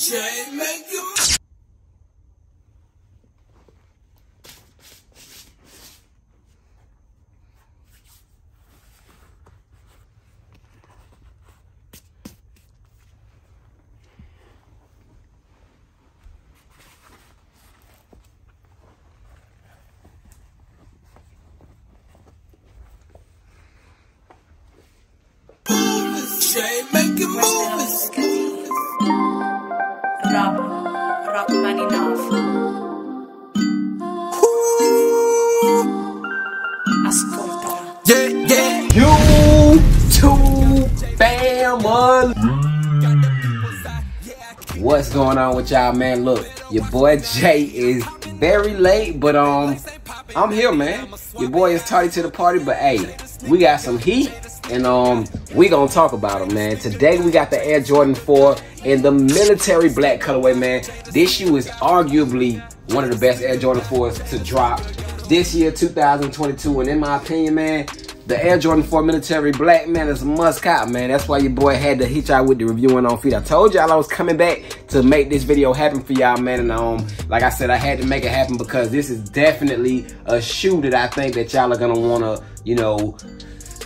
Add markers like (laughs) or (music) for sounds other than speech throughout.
Jay, make you. Jay, make you move. Yeah, yeah. YouTube family. What's going on with y'all, man? Look, your boy Jay is very late, but um, I'm here, man. Your boy is tardy to the party, but hey, we got some heat, and um, we gonna talk about them, man. Today we got the Air Jordan 4 in the military black colorway, man. This shoe is arguably one of the best Air Jordan 4s to drop this year, 2022, and in my opinion, man, the Air Jordan 4 Military Black, man, is a must cop, man. That's why your boy had to hit y'all with the reviewing on feet. I told y'all I was coming back to make this video happen for y'all, man. And um, like I said, I had to make it happen because this is definitely a shoe that I think that y'all are gonna wanna, you know,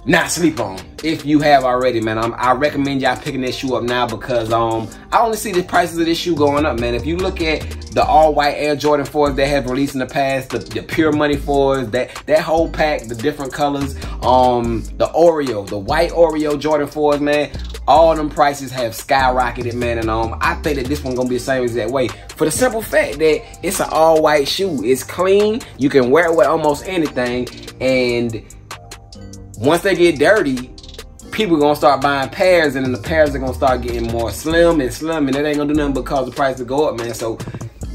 not sleep on. If you have already man I'm, i recommend y'all picking this shoe up now because um i only see the prices of this shoe going up man. If you look at the all white air jordan 4s that have released in the past the, the pure money 4s that that whole pack the different colors um the oreo the white oreo jordan 4s man all them prices have skyrocketed man and um i think that this one gonna be the same exact way. For the simple fact that it's an all white shoe. It's clean. You can wear it with almost anything and once they get dirty, people gonna start buying pairs, and then the pairs are gonna start getting more slim and slim, and it ain't gonna do nothing but cause the price to go up, man. So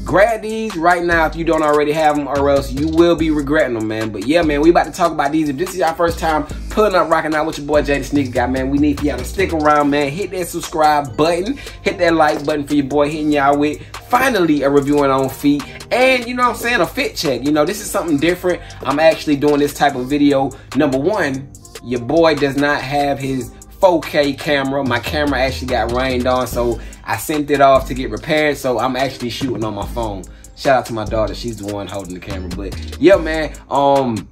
grab these right now if you don't already have them, or else you will be regretting them, man. But yeah, man, we about to talk about these. If this is your first time pulling up, rocking out with your boy Jay the Sneaker Guy, man, we need y'all to stick around, man. Hit that subscribe button, hit that like button for your boy hitting y'all with finally a reviewing on feet and you know what i'm saying a fit check you know this is something different i'm actually doing this type of video number one your boy does not have his 4k camera my camera actually got rained on so i sent it off to get repaired so i'm actually shooting on my phone shout out to my daughter she's the one holding the camera but yeah man um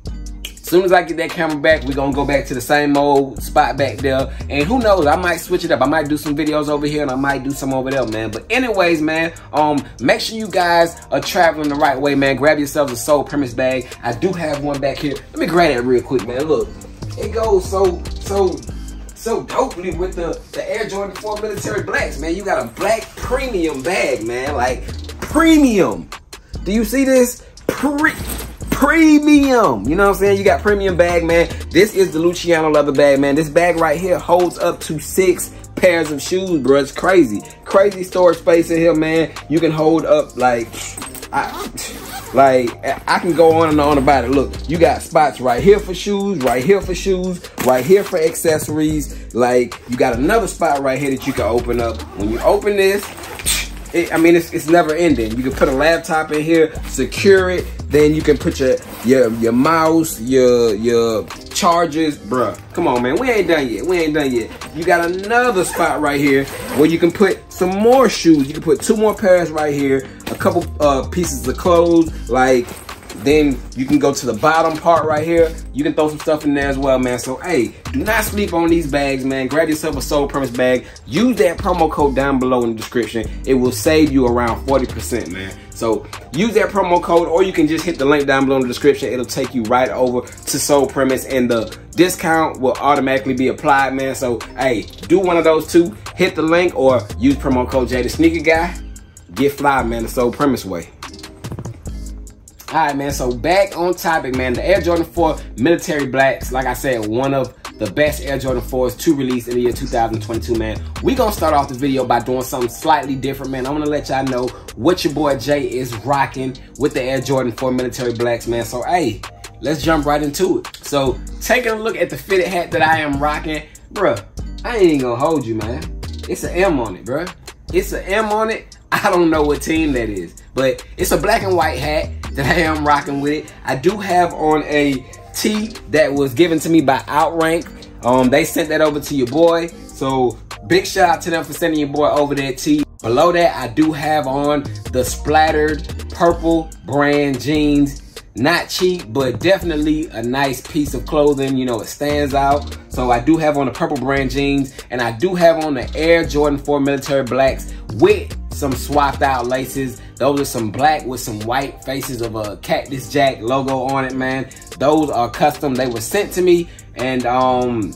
soon as I get that camera back, we're gonna go back to the same old spot back there. And who knows, I might switch it up. I might do some videos over here and I might do some over there, man. But anyways, man, um, make sure you guys are traveling the right way, man. Grab yourselves a Sole Premise bag. I do have one back here. Let me grab that real quick, man. Look, it goes so, so, so dopely with the, the Air Jordan 4 Military Blacks, man. You got a black premium bag, man. Like, premium. Do you see this? Pre premium. You know what I'm saying? You got premium bag, man. This is the Luciano leather bag, man. This bag right here holds up to six pairs of shoes, bro. It's crazy. Crazy storage space in here, man. You can hold up like, I, like I can go on and on about it. Look, you got spots right here for shoes, right here for shoes, right here for accessories. Like you got another spot right here that you can open up. When you open this, it, I mean, it's, it's never ending. You can put a laptop in here, secure it, then you can put your your your mouse, your your chargers, bruh. Come on, man. We ain't done yet. We ain't done yet. You got another spot right here where you can put some more shoes. You can put two more pairs right here, a couple uh, pieces of clothes, like then you can go to the bottom part right here. You can throw some stuff in there as well, man. So, hey, do not sleep on these bags, man. Grab yourself a Sole Premise bag. Use that promo code down below in the description. It will save you around 40%, man. So, use that promo code or you can just hit the link down below in the description. It'll take you right over to Sole Premise and the discount will automatically be applied, man. So, hey, do one of those two. Hit the link or use promo code the Sneaker Guy. Get fly, man, the Sole Premise way. All right, man. So back on topic, man. The Air Jordan 4 Military Blacks, like I said, one of the best Air Jordan 4s to release in the year 2022, man. We gonna start off the video by doing something slightly different, man. I'm gonna let y'all know what your boy Jay is rocking with the Air Jordan 4 Military Blacks, man. So, hey, let's jump right into it. So, taking a look at the fitted hat that I am rocking, bruh, I ain't gonna hold you, man. It's an M on it, bruh. It's an M on it. I don't know what team that is, but it's a black and white hat that I am rocking with it. I do have on a tee that was given to me by Outrank. Um, they sent that over to your boy. So big shout out to them for sending your boy over that tee. Below that, I do have on the splattered purple brand jeans. Not cheap, but definitely a nice piece of clothing. You know, it stands out. So I do have on the purple brand jeans and I do have on the Air Jordan 4 Military Blacks with some swapped out laces. Those are some black with some white faces of a Cactus Jack logo on it, man. Those are custom. They were sent to me and um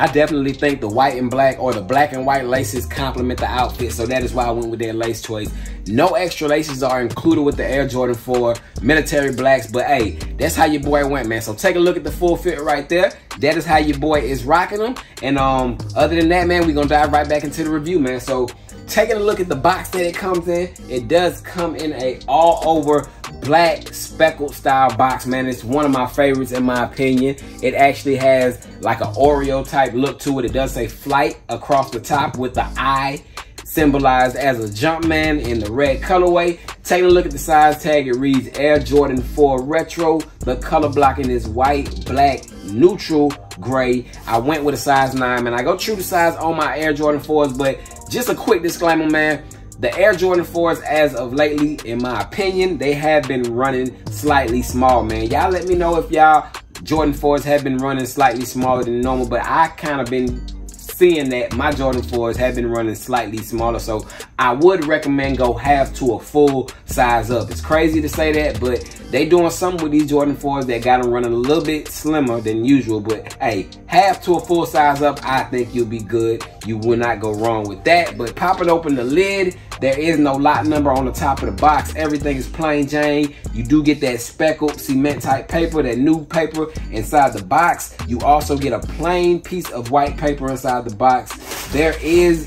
I definitely think the white and black or the black and white laces complement the outfit. So that is why I went with that lace choice. No extra laces are included with the Air Jordan 4 military blacks. But hey, that's how your boy went, man. So take a look at the full fit right there. That is how your boy is rocking them. And um, other than that, man, we're going to dive right back into the review, man. So taking a look at the box that it comes in, it does come in a all over black speckled style box, man. It's one of my favorites in my opinion. It actually has like an Oreo type look to it. It does say flight across the top with the eye symbolized as a Jumpman in the red colorway. Taking a look at the size tag, it reads Air Jordan 4 Retro. The color blocking is white, black, neutral, gray. I went with a size 9, man. I go true to size on my Air Jordan 4s, but just a quick disclaimer, man. The Air Jordan 4s, as of lately, in my opinion, they have been running slightly small, man. Y'all let me know if y'all Jordan 4s have been running slightly smaller than normal, but I kind of been seeing that my Jordan 4s have been running slightly smaller. So I would recommend go half to a full size up. It's crazy to say that, but they doing something with these Jordan 4s that got them running a little bit slimmer than usual. But hey, half to a full size up, I think you'll be good. You will not go wrong with that. But popping open the lid, there is no lot number on the top of the box. Everything is plain Jane. You do get that speckled cement type paper, that new paper inside the box. You also get a plain piece of white paper inside the box. There is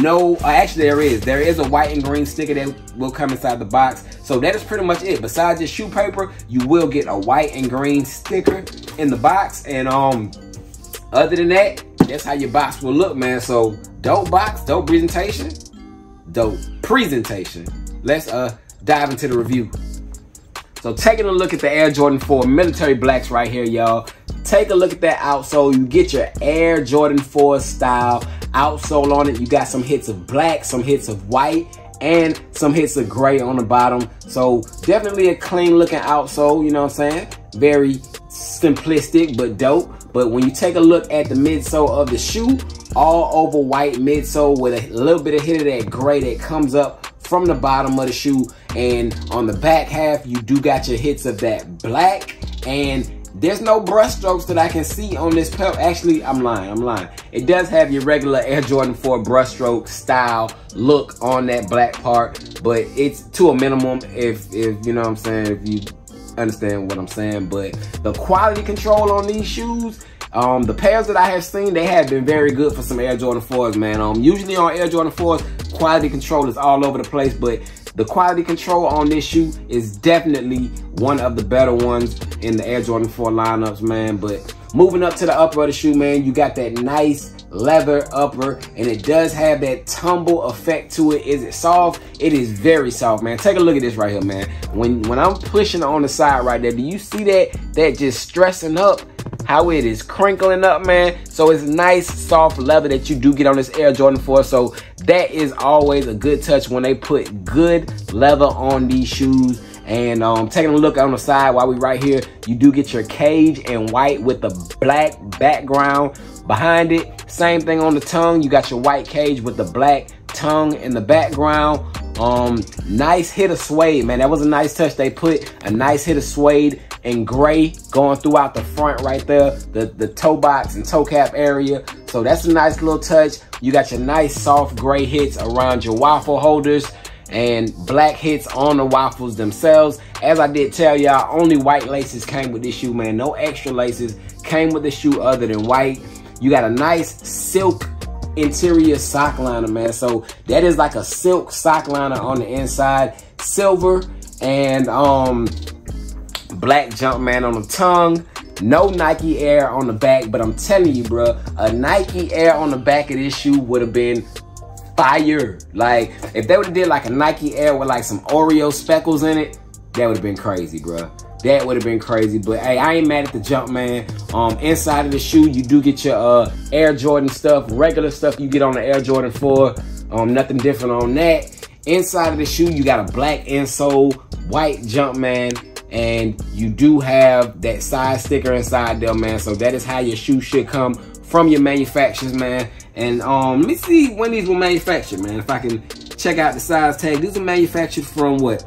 no, uh, actually there is. There is a white and green sticker that will come inside the box. So that is pretty much it. Besides the shoe paper, you will get a white and green sticker in the box. And um, other than that, that's how your box will look, man. So dope box, dope presentation dope presentation. Let's uh dive into the review. So taking a look at the Air Jordan 4 military blacks right here, y'all. Take a look at that outsole. You get your Air Jordan 4 style outsole on it. You got some hits of black, some hits of white, and some hits of gray on the bottom. So definitely a clean looking outsole, you know what I'm saying? Very simplistic, but dope. But when you take a look at the midsole of the shoe, all over white midsole with a little bit of hit of that gray that comes up from the bottom of the shoe. And on the back half, you do got your hits of that black and there's no brush strokes that I can see on this pair. Actually, I'm lying, I'm lying. It does have your regular Air Jordan 4 brushstroke style look on that black part, but it's to a minimum if, if you know what I'm saying, if you understand what I'm saying. But the quality control on these shoes um, the pairs that I have seen, they have been very good for some Air Jordan 4s, man. Um, usually on Air Jordan 4s, quality control is all over the place, but the quality control on this shoe is definitely one of the better ones in the Air Jordan 4 lineups, man. But moving up to the upper of the shoe, man, you got that nice leather upper and it does have that tumble effect to it. Is it soft? It is very soft man. Take a look at this right here man. When when i'm pushing on the side right there do you see that that just stressing up how it is crinkling up, man. So it's nice, soft leather that you do get on this Air Jordan 4. So that is always a good touch when they put good leather on these shoes. And um, taking a look on the side while we right here, you do get your cage and white with the black background behind it. Same thing on the tongue. You got your white cage with the black tongue in the background. Um, nice hit of suede, man. That was a nice touch. They put a nice hit of suede and gray going throughout the front right there, the, the toe box and toe cap area. So that's a nice little touch. You got your nice soft gray hits around your waffle holders and black hits on the waffles themselves. As I did tell y'all, only white laces came with this shoe, man. No extra laces came with the shoe other than white. You got a nice silk interior sock liner, man. So that is like a silk sock liner on the inside. Silver and um black Jumpman on the tongue. No Nike Air on the back, but I'm telling you, bro, a Nike Air on the back of this shoe would have been fire. Like, if they would have did like a Nike Air with like some Oreo speckles in it, that would have been crazy, bro. That would have been crazy. But hey, I ain't mad at the Jumpman. Um, inside of the shoe, you do get your uh, Air Jordan stuff, regular stuff you get on the Air Jordan 4. Um, nothing different on that. Inside of the shoe, you got a black insole, white Jumpman, and you do have that size sticker inside there, man. So that is how your shoe should come from your manufacturers, man. And um, let me see when these were manufactured, man. If I can check out the size tag. These are manufactured from what?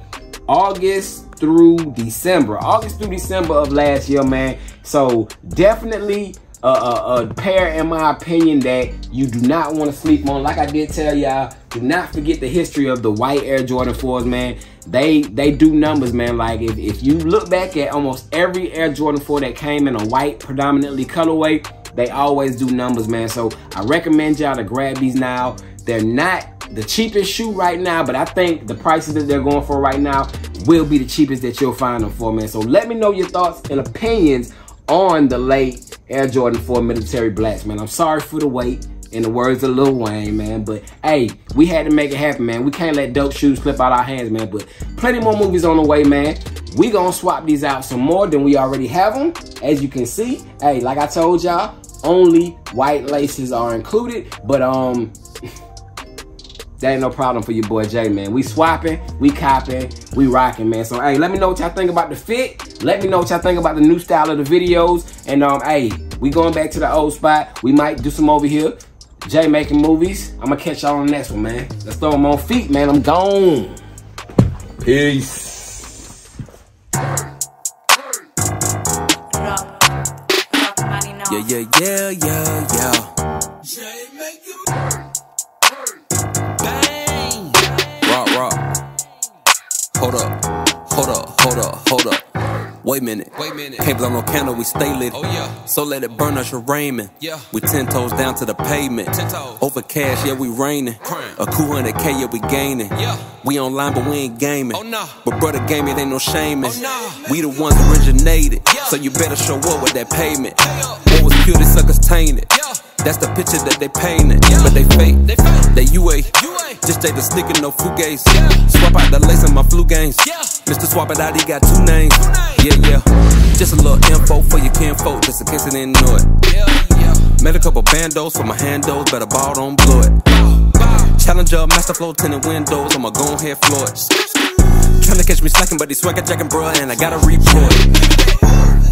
August through December. August through December of last year, man. So definitely a, a, a, pair, in my opinion, that you do not want to sleep on. Like I did tell y'all, do not forget the history of the white Air Jordan 4s, man. They they do numbers, man. Like if, if you look back at almost every Air Jordan 4 that came in a white, predominantly colorway, they always do numbers, man. So I recommend y'all to grab these now. They're not the cheapest shoe right now, but I think the prices that they're going for right now will be the cheapest that you'll find them for, man. So let me know your thoughts and opinions on the late Air Jordan 4 Military Blacks, man. I'm sorry for the wait, in the words of Lil Wayne, man. But hey, we had to make it happen, man. We can't let dope shoes slip out our hands, man. But plenty more movies on the way, man. We gonna swap these out some more than we already have them. As you can see, hey, like I told y'all, only white laces are included. But um, (laughs) that ain't no problem for your boy Jay, man. We swapping, we copping, we rocking, man. So, hey, let me know what y'all think about the fit. Let me know what y'all think about the new style of the videos. And, um, hey, we going back to the old spot. We might do some over here. Jay making movies. I'm going to catch y'all on the next one, man. Let's throw them on feet, man. I'm gone. Peace. Rock, rock man enough. Yeah, yeah, yeah, yeah, yeah. Jay making Bang! Rock, rock. Hold up, Wait a minute. Wait a minute. Can't blow no candle, we stay lit. Oh, yeah. So let it burn us your raiment. Yeah. We ten toes down to the pavement. Ten toes. Over cash, yeah, we raining. Crime. A cool hundred K, yeah, we gaining. Yeah. We online, but we ain't gaming. Oh, nah. But brother game, it ain't no shaming. Oh, nah. We the ones originated. Yeah. So you better show up with that payment. What was pure, they suckers tainted. Yeah. That's the picture that they painted. Yeah. But they fake. They fake. They UA. UA. Just take the sneaker, no fugaze. Yeah. Swap out the lace in my flu games. Yeah. Mr. Swap it out, he got two names. Yeah, yeah. Just a little info for your kinfolk, just in case you didn't know it. Yeah, yeah. Made a couple bandos for my handos, better ball, don't blow it. Challenger, master flow, tinted windows, I'ma go ahead, floor it. Tryna catch me slacking, but he swagger jacking, bruh, and I gotta report. Sneak